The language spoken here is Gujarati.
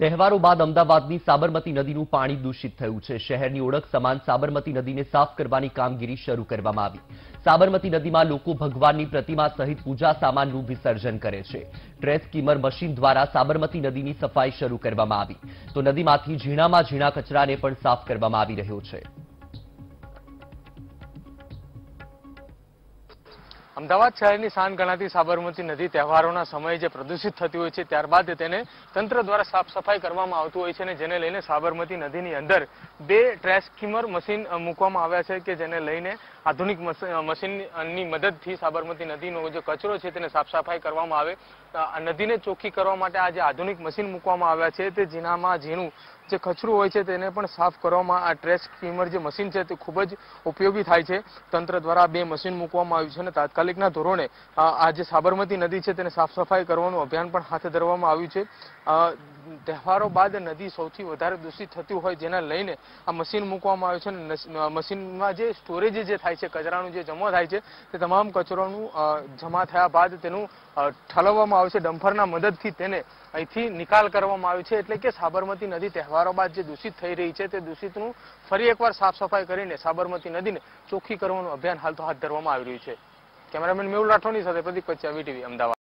તહેવારો બાદ અમદાવાદની સાબરમતી નદીનું પાણી દૂષિત થયું છે. શહેરની ઓળખ સમાન સાબરમતી નદીને સાફ કરવાની કામગીરી શરૂ કરવામાં આવી. સાબરમતી નદીમાં લોકો ભગવાનની પ્રતિમા સહિત પૂજા સામાનનું વિસર્જન કરે છે. ટ્રેસ કીમર મશીન દ્વારા સાબરમતી નદીની સફાઈ શરૂ કરવામાં આવી. તો નદીમાંથી ઝીણામાં ઝીણા કચરાને પણ સાફ કરવામાં આવી રહ્યો છે. અમદાવાદ શહેરની શાન ગણાતી સાબરમતી નદી તહેવારોના સમયે જે પ્રદૂષિત થતી હોય છે, ત્યારબાદ તેને તંત્ર દ્વારા સાફ સફાઈ કરવામાં આવતું હોય છે અને જેને લઈને સાબરમતી નદીની અંદર બે ટ્રેસ્કીમર મશીન મૂકવામાં આવ્યા છે કે જેને લઈને આધુનિક મશીનની મદદથી સાબરમતી નદીનો જે કચરો છે તેને સાફ સફાઈ કરવામાં આવે. નદીને ચોખ્ખી કરવા માટે આ જે આધુનિક મશીન મૂકવામાં આવ્યા છે તે જેનામાં ઝીણું જે કચરું હોય છે તેને પણ સાફ કરવામાં આ ટ્રેશ સ્કીમર જે મશીન છે તે ખૂબ જ ઉપયોગી થાય છે. તંત્ર દ્વારા બે મશીન મૂકવામાં આવ્યું છે અને તાત્કાલિકના ધોરણે આ જે સાબરમતી નદી છે તેને સાફ સફાઈ કરવાનું અભિયાન પણ હાથ ધરવામાં આવ્યું છે. તહેવારો બાદ નદી સૌથી વધારે દૂષિત થતી હોય જેના લઈને આ મશીન મૂકવામાં આવ્યું છે અને મશીનમાં જે સ્ટોરેજ જે થાય છે, કચરાનું જે જમા થાય છે, તે તમામ કચરોનું જમા થયા બાદ તેનું ઠલવવામાં આવે છે, ડમ્ફરના મદદથી તેને અહીંથી નિકાલ કરવામાં આવ્યો છે. એટલે કે સાબરમતી નદી તહેવારો બાદ જે દૂષિત થઈ રહી છે તે દૂષિતનું ફરી એકવાર સાફ સફાઈ કરીને સાબરમતી નદીને ચોખ્ખી કરવાનું અભિયાન હાલ તો હાથ ધરવામાં આવી રહ્યું છે. કેમેરામેન મેહુલ રાઠોડની સાથે પ્રદીપ કચ્યા વીટીવી અમદાવાદ.